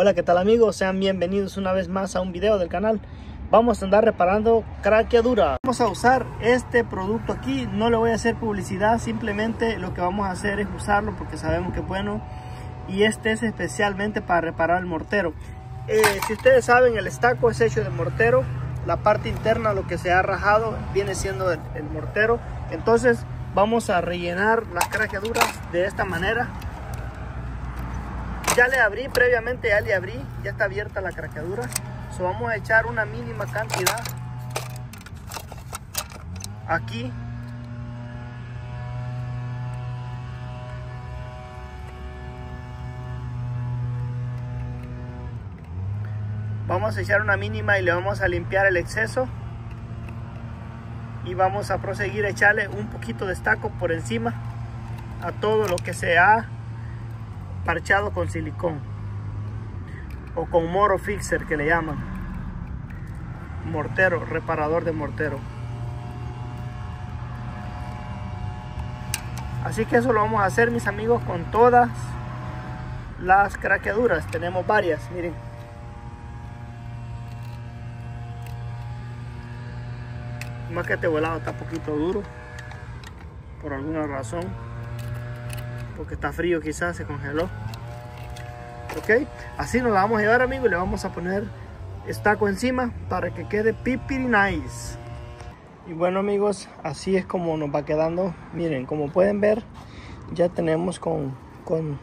Hola, ¿qué tal amigos? Sean bienvenidos una vez más a un video del canal. Vamos a andar reparando craqueadura. Vamos a usar este producto aquí. No le voy a hacer publicidad, simplemente lo que vamos a hacer es usarlo porque sabemos que es bueno. Y este es especialmente para reparar el mortero. Eh, si ustedes saben, el estaco es hecho de mortero. La parte interna, lo que se ha rajado, viene siendo el, el mortero. Entonces vamos a rellenar las craqueaduras de esta manera ya le abrí previamente, ya le abrí, ya está abierta la craqueadura. So, vamos a echar una mínima cantidad aquí. Vamos a echar una mínima y le vamos a limpiar el exceso. Y vamos a proseguir a echarle un poquito de estaco por encima a todo lo que se ha parchado con silicón. O con moro fixer que le llaman. Mortero, reparador de mortero. Así que eso lo vamos a hacer mis amigos con todas las craqueaduras. Tenemos varias, miren. Más que este volado está un poquito duro por alguna razón porque está frío quizás se congeló. Ok así nos la vamos a llevar amigos y le vamos a poner estaco encima para que quede pipi nice. Y bueno amigos así es como nos va quedando. Miren como pueden ver ya tenemos con con,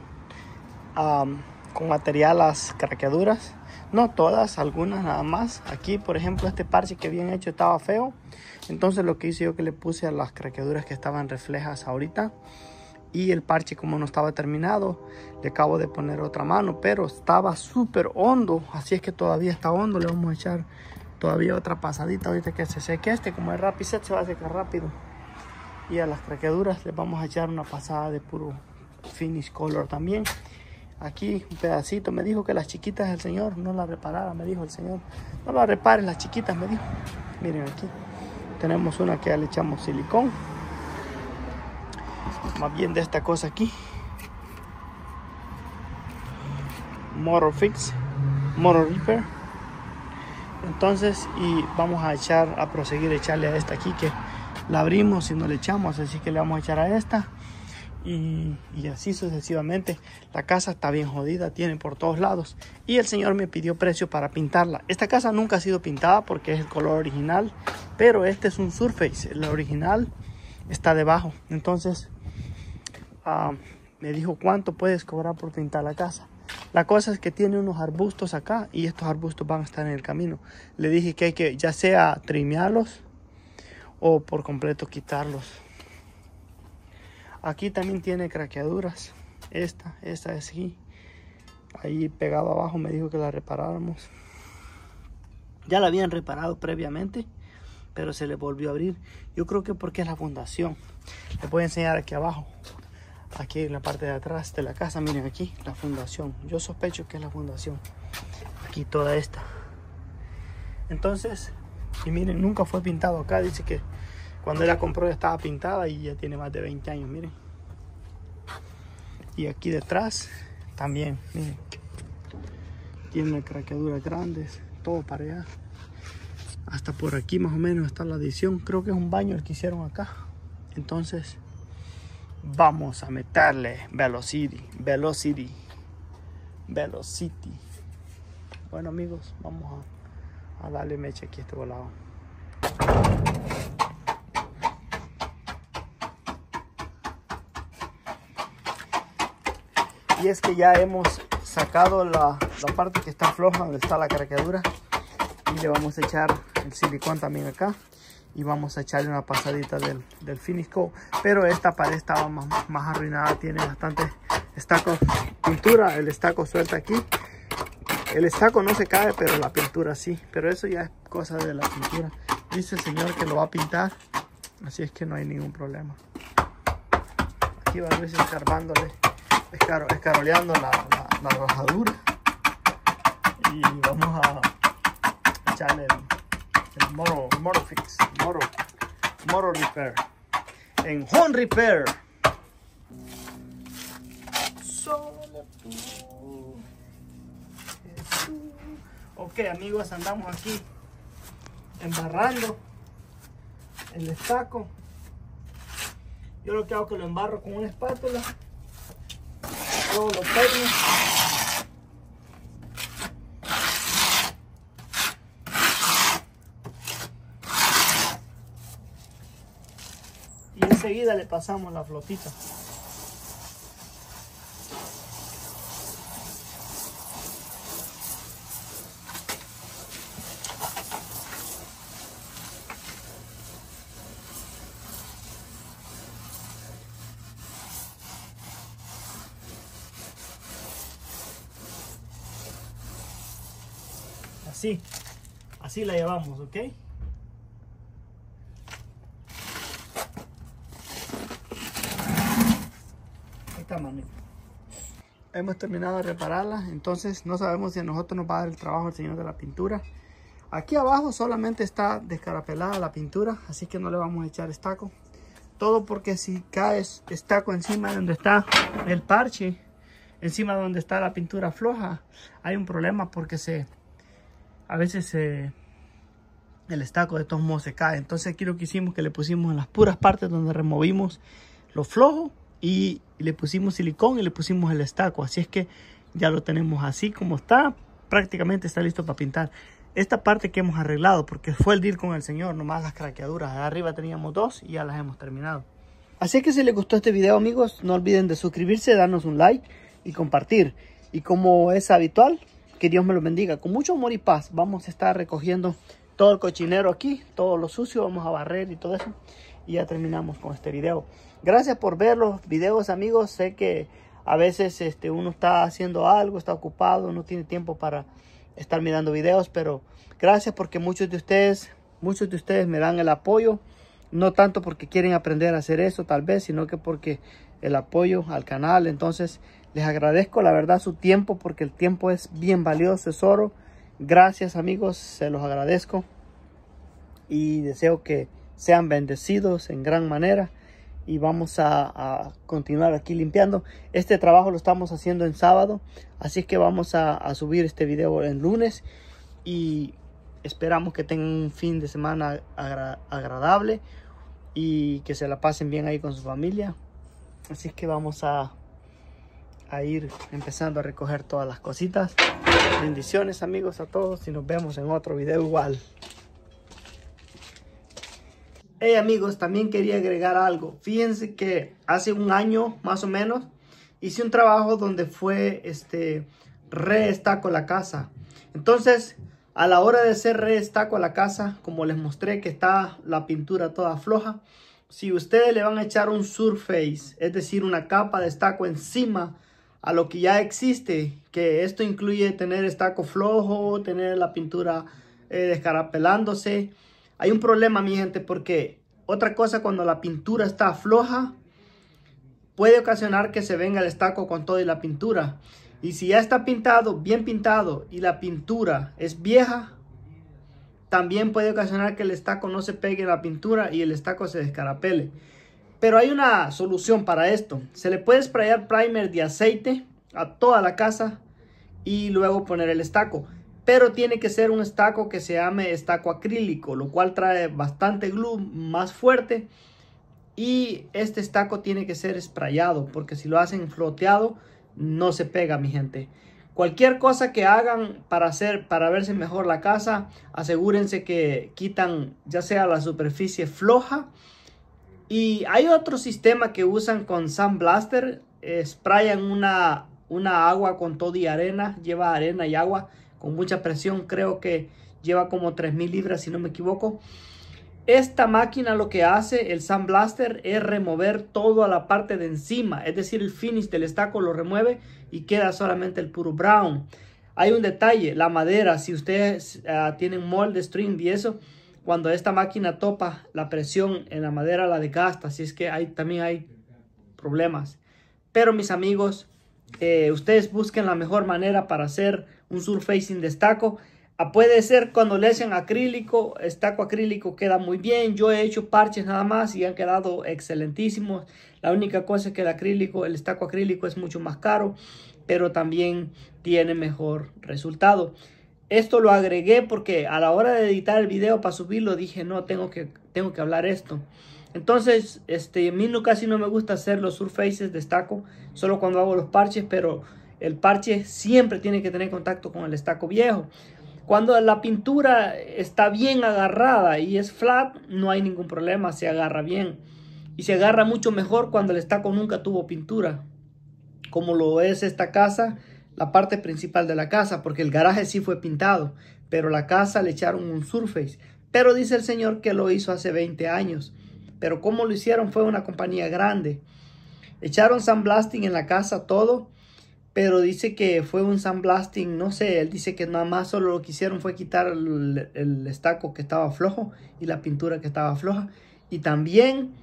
con material las craqueaduras. No todas, algunas nada más. Aquí, por ejemplo, este parche que bien hecho estaba feo. Entonces lo que hice yo que le puse a las craqueaduras que estaban reflejas ahorita y el parche como no estaba terminado. Le acabo de poner otra mano pero estaba súper hondo así es que todavía está hondo. Le vamos a echar todavía otra pasadita ahorita que se seque este como es rapid set se va a secar rápido. Y a las craqueaduras le vamos a echar una pasada de puro finish color también. Aquí un pedacito me dijo que las chiquitas el señor no la reparara me dijo el señor. No la reparen las chiquitas me dijo. Miren aquí tenemos una que ya le echamos silicón más bien de esta cosa aquí. Motor fix motor repair. Entonces y vamos a echar a proseguir echarle a esta aquí que la abrimos y no le echamos así que le vamos a echar a esta. Y, y, así sucesivamente. La casa está bien jodida tiene por todos lados. Y el señor me pidió precio para pintarla. Esta casa nunca ha sido pintada porque es el color original pero este es un surface. El original está debajo. Entonces uh, me dijo cuánto puedes cobrar por pintar la casa. La cosa es que tiene unos arbustos acá y estos arbustos van a estar en el camino. Le dije que hay que ya sea trimearlos o por completo quitarlos. Aquí también tiene craqueaduras. Esta, esta es aquí. Ahí pegado abajo me dijo que la reparáramos. Ya la habían reparado previamente, pero se le volvió a abrir. Yo creo que porque es la fundación. Les voy a enseñar aquí abajo aquí en la parte de atrás de la casa miren aquí la fundación. Yo sospecho que es la fundación. Aquí toda esta. Entonces y miren nunca fue pintado acá. Dice que cuando él la compró ya estaba pintada y ya tiene más de 20 años miren. Y aquí detrás también miren. Tiene craqueaduras grandes todo para allá. Hasta por aquí más o menos está la adición. Creo que es un baño el que hicieron acá. Entonces vamos a meterle velocity velocity velocity. Bueno amigos vamos a, darle mecha aquí a este volado. Y es que ya hemos sacado la, la parte que está floja donde está la craqueadura y le vamos a echar el silicón también acá y vamos a echarle una pasadita del, del finish pero esta pared estaba más, más arruinada tiene bastante estaco. Pintura el estaco suelta aquí. El estaco no se cae pero la pintura sí. Pero eso ya es cosa de la pintura. Dice el señor que lo va a pintar así es que no hay ningún problema. Aquí va ver escarbándole escar, escaroleando la, la, y vamos a echarle el, el Moro, Moro Fix, Moro, Repair, en Home Repair. Ok amigos, andamos aquí embarrando el estaco. Yo lo que hago es que lo embarro con una espátula. Todo lo. Y enseguida le pasamos la flotita. así así la llevamos ok está manito hemos terminado de repararla entonces no sabemos si a nosotros nos va a dar el trabajo el señor de la pintura. Aquí abajo solamente está descarapelada la pintura así que no le vamos a echar estaco. Todo porque si cae estaco encima de donde está el parche encima de donde está la pintura floja hay un problema porque se a veces el estaco de todos modos se cae. Entonces aquí lo que hicimos que le pusimos en las puras partes donde removimos lo flojo y le pusimos silicón y le pusimos el estaco. Así es que ya lo tenemos así como está. Prácticamente está listo para pintar. Esta parte que hemos arreglado porque fue el deal con el señor, nomás las craqueaduras. Arriba teníamos dos y ya las hemos terminado. Así que si les gustó este video amigos, no olviden de suscribirse, darnos un like y compartir. Y como es habitual, que Dios me lo bendiga. Con mucho amor y paz vamos a estar recogiendo todo el cochinero aquí, todo lo sucio, vamos a barrer y todo eso. Y ya terminamos con este video. Gracias por ver los videos amigos. Sé que a veces este, uno está haciendo algo, está ocupado, no tiene tiempo para estar mirando videos. Pero gracias porque muchos de ustedes, muchos de ustedes me dan el apoyo. No tanto porque quieren aprender a hacer eso tal vez, sino que porque el apoyo al canal. Entonces les agradezco la verdad su tiempo porque el tiempo es bien valioso, es oro. Gracias amigos, se los agradezco. Y deseo que sean bendecidos en gran manera. Y vamos a, continuar aquí limpiando. Este trabajo lo estamos haciendo en sábado. Así que vamos a, subir este video en lunes. Y esperamos que tengan un fin de semana agradable. Y que se la pasen bien ahí con su familia. Así que vamos a a ir empezando a recoger todas las cositas. Bendiciones amigos a todos y nos vemos en otro video igual. Hey amigos, también quería agregar algo. Fíjense que hace un año más o menos hice un trabajo donde fue este reestaco la casa. Entonces, a la hora de hacer reestaco la casa, como les mostré que está la pintura toda floja, si ustedes le van a echar un surface, es decir, una capa de estaco encima a lo que ya existe, que esto incluye tener estaco flojo, tener la pintura eh, descarapelándose. Hay un problema, mi gente, porque otra cosa cuando la pintura está floja, puede ocasionar que se venga el estaco con toda la pintura. Y si ya está pintado, bien pintado, y la pintura es vieja, también puede ocasionar que el estaco no se pegue en la pintura y el estaco se descarapele. Pero hay una solución para esto. Se le puede sprayar primer de aceite a toda la casa y luego poner el estaco. Pero tiene que ser un estaco que se llame estaco acrílico, lo cual trae bastante glue más fuerte. Y este estaco tiene que ser sprayado, porque si lo hacen floteado, no se pega, mi gente. Cualquier cosa que hagan para hacer, para verse mejor la casa, asegúrense que quitan ya sea la superficie floja y hay otro sistema que usan con Sandblaster. Eh, sprayan una, una agua con todo y arena. Lleva arena y agua con mucha presión. Creo que lleva como 3000 libras si no me equivoco. Esta máquina lo que hace el Sandblaster es remover todo a la parte de encima. Es decir, el finish del estaco lo remueve y queda solamente el puro brown. Hay un detalle, la madera, si ustedes uh, tienen molde, string y eso, cuando esta máquina topa la presión en la madera la desgasta, así es que hay, también hay problemas. Pero mis amigos, eh, ustedes busquen la mejor manera para hacer un surfacing de estaco. Ah, puede ser cuando le hacen acrílico, estaco acrílico queda muy bien. Yo he hecho parches nada más y han quedado excelentísimos. La única cosa es que el acrílico, el estaco acrílico es mucho más caro, pero también tiene mejor resultado. esto lo agregué porque a la hora de editar el video para subirlo dije, no, tengo que, tengo que hablar esto. Entonces, este, a mí no, casi no me gusta hacer los surfaces de estaco, solo cuando hago los parches, pero el parche siempre tiene que tener contacto con el estaco viejo. Cuando la pintura está bien agarrada y es flat, no hay ningún problema, se agarra bien. Y se agarra mucho mejor cuando el estaco nunca tuvo pintura, como lo es esta casa, la parte principal de la casa, porque el garaje sí fue pintado, pero la casa le echaron un surface. Pero dice el señor que lo hizo hace 20 años. Pero como lo hicieron fue una compañía grande. Echaron sandblasting en la casa todo, pero dice que fue un sandblasting, no sé, él dice que nada más solo lo que hicieron fue quitar el, estaco que estaba flojo y la pintura que estaba floja. Y también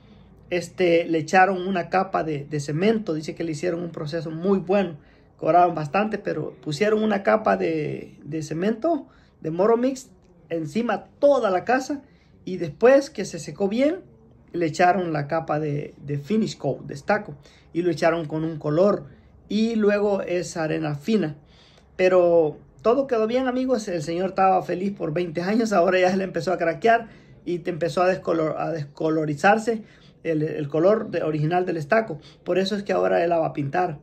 este, le echaron una capa de, de cemento, dice que le hicieron un proceso muy bueno cobraron bastante, pero pusieron una capa de, cemento, de Moromix, encima toda la casa y después que se secó bien, le echaron la capa de, finish coat, de estaco, y lo echaron con un color y luego es arena fina. Pero todo quedó bien, amigos. El señor estaba feliz por 20 años, ahora ya se le empezó a craquear y te empezó a, descolor, a descolorizarse el, el color original del estaco. Por eso es que ahora él la va a pintar.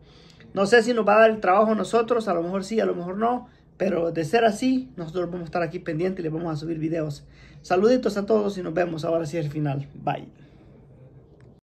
No sé si nos va a dar el trabajo a nosotros, a lo mejor sí, a lo mejor no, pero de ser así, nosotros vamos a estar aquí pendientes y les vamos a subir videos. Saluditos a todos y nos vemos ahora sí al final. Bye.